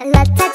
La ta